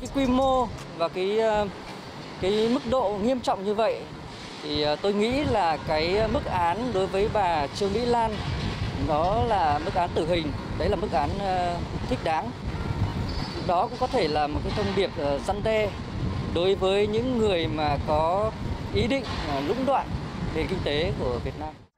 cái quy mô và cái ờ, cái mức độ nghiêm trọng như vậy thì ờ, tôi nghĩ là cái mức án đối với bà Trương Mỹ Lan đó là mức án tử hình, đấy là mức án ờ, thích đáng. Đó cũng có thể là một cái thông điệp răn đe đối với những người mà có ý định lũng đoạn nền kinh tế của Việt Nam.